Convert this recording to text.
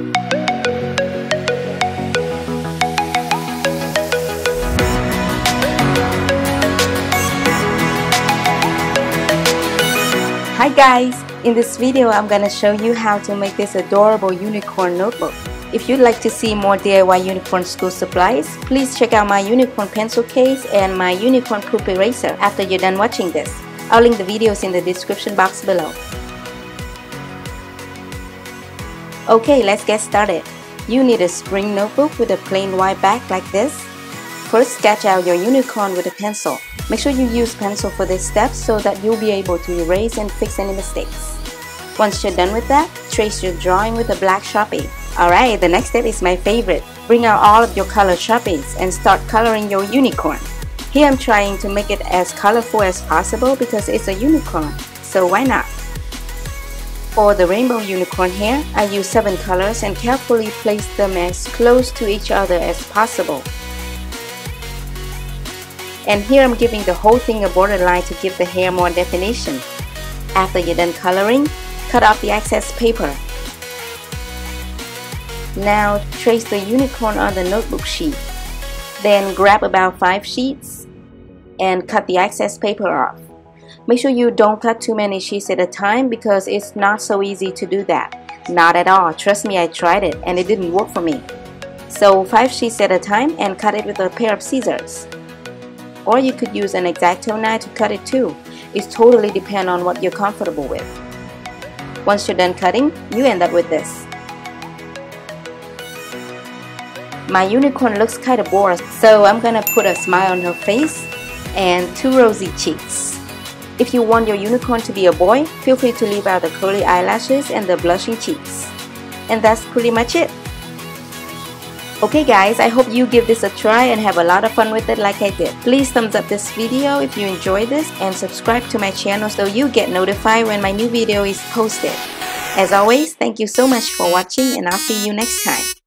Hi guys! In this video, I'm gonna show you how to make this adorable unicorn notebook. If you'd like to see more DIY unicorn school supplies, please check out my unicorn pencil case and my unicorn poop eraser after you're done watching this. I'll link the videos in the description box below. Okay, let's get started. You need a spring notebook with a plain white back like this. First, sketch out your unicorn with a pencil. Make sure you use pencil for this step so that you'll be able to erase and fix any mistakes. Once you're done with that, trace your drawing with a black Sharpie. Alright, the next step is my favorite. Bring out all of your color Sharpies and start coloring your unicorn. Here I'm trying to make it as colorful as possible because it's a unicorn, so why not? For the rainbow unicorn hair, I use 7 colors and carefully place them as close to each other as possible. And here I'm giving the whole thing a borderline to give the hair more definition. After you're done coloring, cut off the excess paper. Now trace the unicorn on the notebook sheet. Then grab about 5 sheets and cut the excess paper off. Make sure you don't cut too many sheets at a time because it's not so easy to do that. Not at all. Trust me, I tried it and it didn't work for me. So 5 sheets at a time and cut it with a pair of scissors or you could use an X-Acto knife to cut it too. It totally depends on what you're comfortable with. Once you're done cutting, you end up with this. My unicorn looks kind of bored, so I'm gonna put a smile on her face and two rosy cheeks. If you want your unicorn to be a boy, feel free to leave out the curly eyelashes and the blushing cheeks. And that's pretty much it. Okay guys, I hope you give this a try and have a lot of fun with it like I did. Please thumbs up this video if you enjoyed this and subscribe to my channel so you get notified when my new video is posted. As always, thank you so much for watching and I'll see you next time.